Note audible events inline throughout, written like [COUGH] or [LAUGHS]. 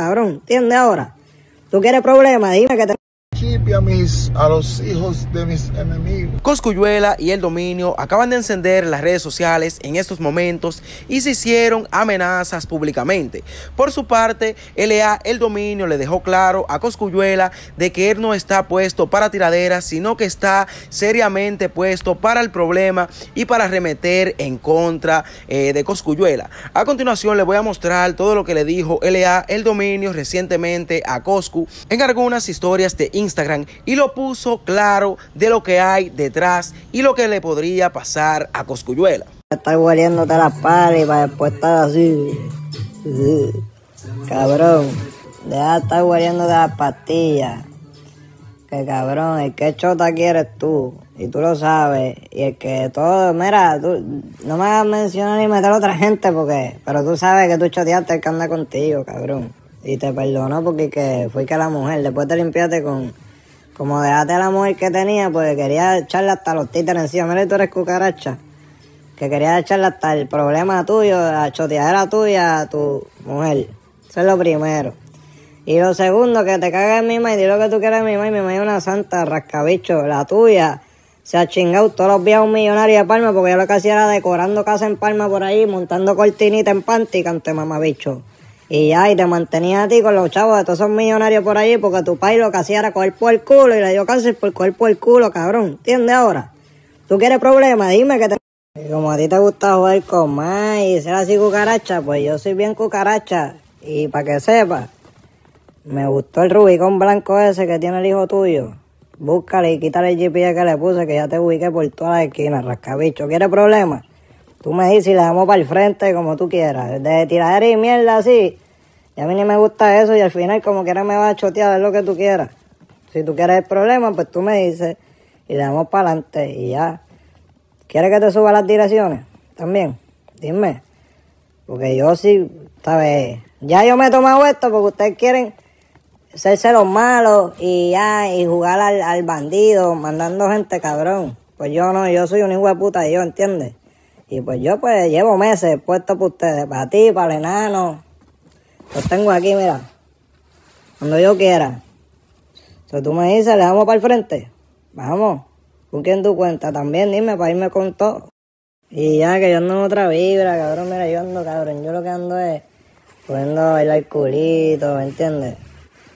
cabrón. ¿Entiendes ahora? ¿Tú quieres problemas? Dime que te a, los hijos de mis enemigos. Coscuyuela y el dominio acaban de encender las redes sociales en estos momentos y se hicieron amenazas públicamente. Por su parte, LA, el dominio, le dejó claro a Coscuyuela de que él no está puesto para tiraderas, sino que está seriamente puesto para el problema y para remeter en contra eh, de Coscuyuela. A continuación, le voy a mostrar todo lo que le dijo LA, el dominio, recientemente a Coscu en algunas historias de Instagram Instagram y lo puso claro de lo que hay detrás y lo que le podría pasar a Coscuyuela. Estar hueliéndote las pares para después estar así. Cabrón, deja de estar hueliendo de las pastillas. Que cabrón, el que chota quieres tú. Y tú lo sabes. Y el que todo, mira, tú no me hagas mencionar ni meter a otra gente porque. Pero tú sabes que tú choteaste el que anda contigo, cabrón. Y te perdono porque que fui que la mujer, después te limpiaste con, como dejaste a la mujer que tenía, pues quería echarle hasta los títeres encima. Mira, tú eres cucaracha. Que quería echarle hasta el problema tuyo, la choteadera tuya a tu mujer. Eso es lo primero. Y lo segundo, que te cagas en mi mamá y di lo que tú quieras mi mamá. Y mi mamá es una santa rascabicho. La tuya se ha chingado todos los días un millonario de Palma porque yo lo que hacía era decorando casa en Palma por ahí, montando cortinita en panty cante mamabicho. Y ya, y te mantenía a ti con los chavos de todos esos millonarios por ahí, porque tu país lo que hacía era coger por el culo y le dio cáncer por coger por el culo, cabrón. ¿Entiendes ahora? ¿Tú quieres problemas? Dime que te... como a ti te gusta jugar con más y ser así cucaracha, pues yo soy bien cucaracha. Y para que sepas, me gustó el Rubicón blanco ese que tiene el hijo tuyo. Búscale y quítale el GPS que le puse, que ya te ubiqué por todas las esquinas, rascabicho. ¿Quieres problemas? Tú me dices y le damos para el frente como tú quieras. De tiradera y mierda así. Y a mí ni me gusta eso y al final como quiera me va a chotear, lo que tú quieras. Si tú quieres el problema, pues tú me dices y le damos para adelante y ya. ¿Quieres que te suba las direcciones? También. Dime. Porque yo sí, ¿sabes? Ya yo me he tomado esto porque ustedes quieren serse los malos y ya, y jugar al, al bandido, mandando gente cabrón. Pues yo no, yo soy un hijo de puta, yo, ¿entiendes? Y pues yo pues llevo meses puesto para ustedes, para ti, para el enano. Los tengo aquí, mira. Cuando yo quiera. Si tú me dices, le damos para el frente. Vamos. ¿Con quién tú cuentas? También dime para irme con todo. Y ya que yo ando en otra vibra, cabrón, mira, yo ando, cabrón. Yo lo que ando es poniendo a bailar culito, ¿me entiendes?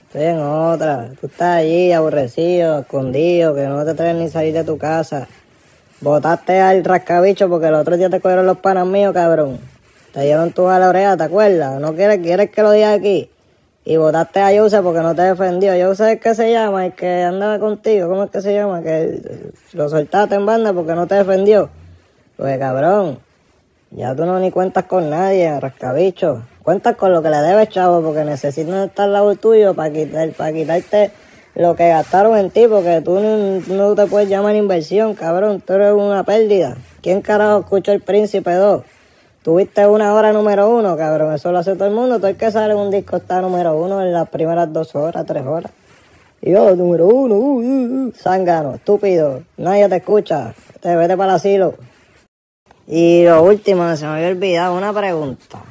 Estoy en otra. Tú estás allí aborrecido, escondido, que no te traes ni salir de tu casa. Botaste al rascabicho porque el otro día te cogieron los panas míos, cabrón. Te dieron tú a la oreja, ¿te acuerdas? ¿No quieres, quieres que lo diga aquí? Y votaste a Jose porque no te defendió. Jose es que se llama, el que andaba contigo. ¿Cómo es que se llama? Que lo soltaste en banda porque no te defendió. Pues cabrón, ya tú no ni cuentas con nadie, rascabicho. Cuentas con lo que le debes, chavo, porque necesitan estar al lado tuyo para, quitar, para quitarte lo que gastaron en ti, porque tú no, te puedes llamar inversión, cabrón, tú eres una pérdida. ¿Quién carajo escuchó el Príncipe 2? Tuviste una hora número uno, cabrón, eso lo hace todo el mundo, todo el que sale un disco está número uno en las primeras dos horas, tres horas. Y yo, número uno, uh, uh, uh, estúpido, nadie te escucha, te vete para el asilo. Y lo último, se me había olvidado una pregunta.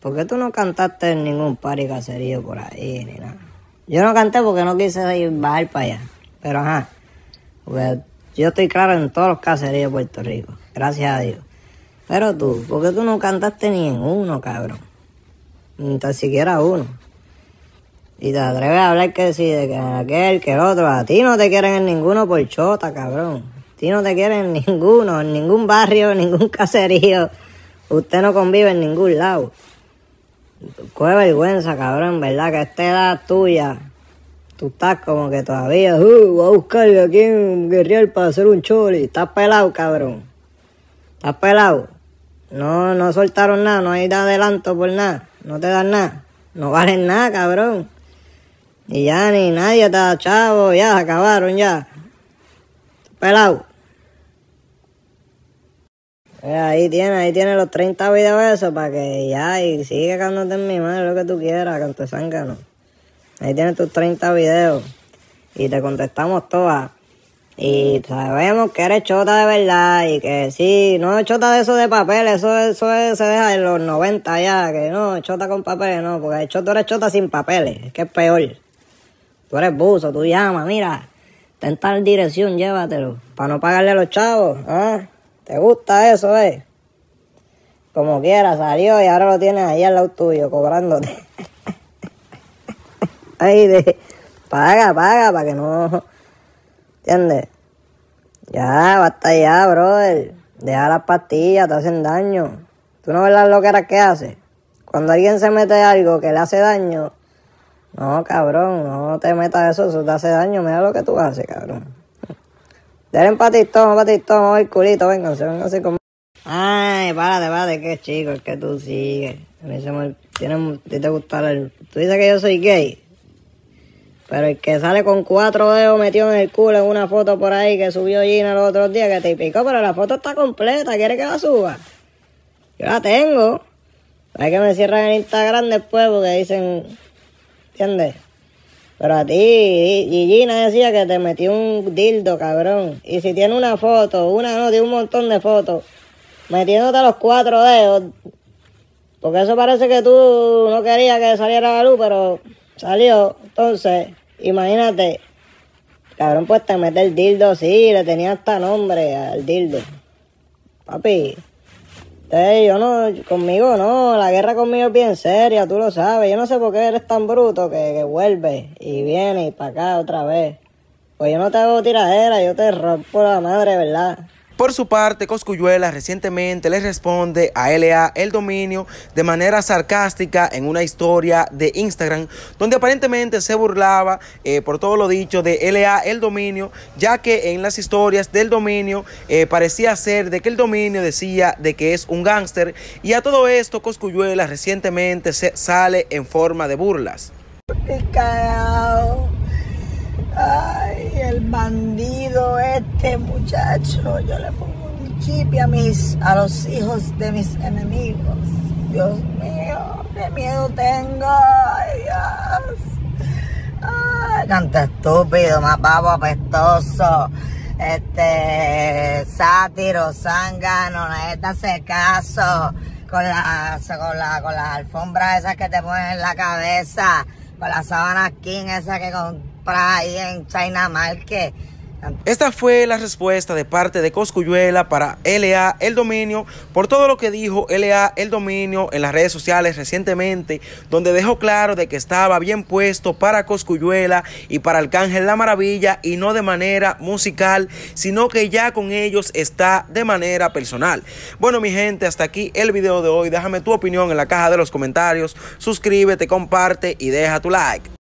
¿Por qué tú no cantaste en ningún party caserío por ahí ni nada? Yo no canté porque no quise ir bajar para allá. Pero ajá. Porque yo estoy claro en todos los caseríos de Puerto Rico. Gracias a Dios. Pero tú, ¿por qué tú no cantaste ni en uno, cabrón? Ni tan siquiera uno. Y te atreves a hablar que si de que aquel, que el otro. A ti no te quieren en ninguno por chota, cabrón. A ti no te quieren en ninguno, en ningún barrio, en ningún caserío. Usted no convive en ningún lado. Qué vergüenza, cabrón, ¿verdad? Que a esta edad tuya, tú estás como que todavía, uh, voy a buscarle aquí un guerrero para hacer un choli. Estás pelado, cabrón. Estás pelado. No, no soltaron nada, no hay de adelanto por nada. No te dan nada. No valen nada, cabrón. Y ya ni nadie te da chavo, ya acabaron ya. Pelado. Eh, ahí tiene, ahí tiene los 30 videos eso para que ya y sigue cantándote en mi madre lo que tú quieras, canto zángano. Ahí tienes tus 30 videos y te contestamos todas. Y sabemos que eres chota de verdad y que sí, no chota de eso de papel, eso, eso es- se deja en los 90 ya, que no, chota con papeles no, porque chota eres chota sin papeles, es que es peor. Tú eres buzo, tú llamas, mira, está en tal dirección, llévatelo, para no pagarle a los chavos, ¿ah? ¿Te gusta eso, eh? Como quiera, salió y ahora lo tienes ahí al lado tuyo, cobrándote. [LAUGHS] Ay, de, paga, paga, para que no... ¿Entiendes? Ya, basta ya, brother. Deja las pastillas, te hacen daño. ¿Tú no ves las loqueras que hace? Cuando alguien se mete algo que le hace daño, no, cabrón, no te metas eso, eso te hace daño. Mira lo que tú haces, cabrón. Denle patistón, patistón, vamos el culito, vénganse, vénganse conmigo. Ay, párate, párate, qué chico, es que tú sigues. Me, tiene, a ti te gusta el... Tú dices que yo soy gay. Pero el que sale con cuatro dedos metido en el culo en una foto por ahí que subió Gina los otros días que te picó, pero la foto está completa, ¿quiere que la suba? Yo la tengo. Hay que me cierran en Instagram después porque dicen, ¿entiendes? Pero a ti, Gina decía que te metió un dildo, cabrón. Y si tiene una foto, una no, tiene un montón de fotos, metiéndote los cuatro dedos, porque eso parece que tú no querías que saliera la luz, pero salió. Entonces, imagínate, cabrón, pues te mete el dildo, sí, le tenía hasta nombre al dildo. Papi, entonces yo no, conmigo no, la guerra conmigo es bien seria, tú lo sabes. Yo no sé por qué eres tan bruto que, que vuelve y viene y para acá otra vez. Pues yo no te hago tiradera, yo te rompo la madre, ¿verdad? Por su parte, Coscuyuela recientemente le responde a LA el dominio de manera sarcástica en una historia de Instagram, donde aparentemente se burlaba eh, por todo lo dicho de LA el dominio, ya que en las historias del dominio eh, parecía ser de que el dominio decía de que es un gángster, y a todo esto Coscuyuela recientemente se sale en forma de burlas. Ay, bandido este muchacho. Yo le pongo un chip a mis, a los hijos de mis enemigos. Dios mío, qué miedo tengo. Ay, Dios. Ay, canto estúpido, más babo apestoso. Este, sátiro, zángano, no hacer caso. Con las, con la, con las alfombras esas que te ponen en la cabeza. Con las sábanas King esas que ahí en China. Esta fue la respuesta de parte de Coscuyuela para LA el dominio por todo lo que dijo LA el dominio en las redes sociales recientemente, donde dejó claro de que estaba bien puesto para Coscuyuela y para Arcángel La Maravilla y no de manera musical, sino que ya con ellos está de manera personal. Bueno, mi gente, hasta aquí el video de hoy. Déjame tu opinión en la caja de los comentarios. Suscríbete, comparte y deja tu like.